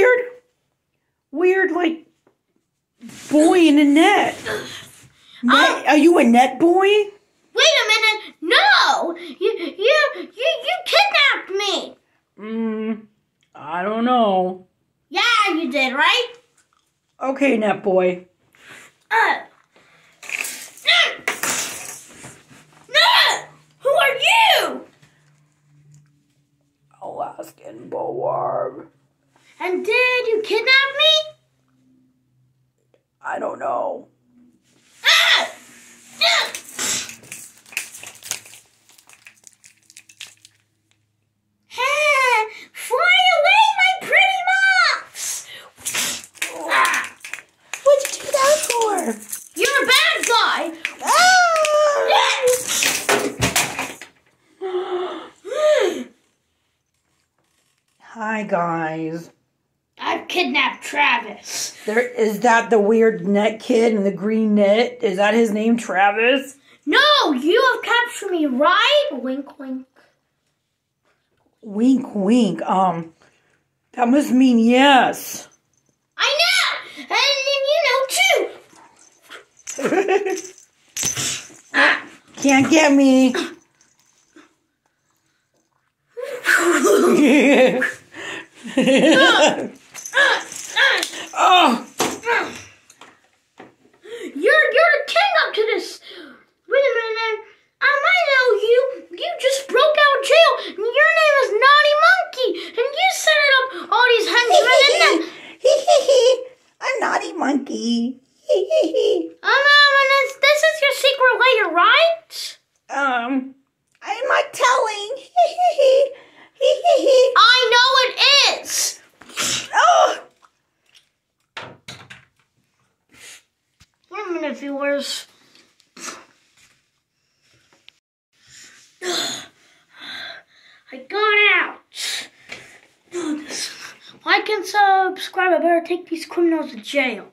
weird, weird like boy in a net. net. Oh. Are you a net boy? Wait a minute! No, you you you you kidnapped me. Mm, I don't know. Yeah, you did, right? Okay, net boy. Uh. Who are you? Alaskan Boarb. And did you kidnap me? I don't know. Ah! Ah! Fly away, my pretty moths! What'd you do that for? You're a bad guy! Hi guys. Kidnapped Travis. There is that the weird net kid in the green net? Is that his name, Travis? No, you have captured me, right? Wink, wink. Wink, wink. Um, that must mean yes. I know! And then you know too! Can't get me You're you're the king up to this. Wait a minute. Um, I know you. You just broke out of jail. And your name is Naughty Monkey, and you set up all these henchmen. and then, a um, um, and this, is your secret layer, right? um, I'm not telling. I know it is. oh, Wait a minute, viewers. I got out. Oh, this- Like and subscribe. I better take these criminals to jail.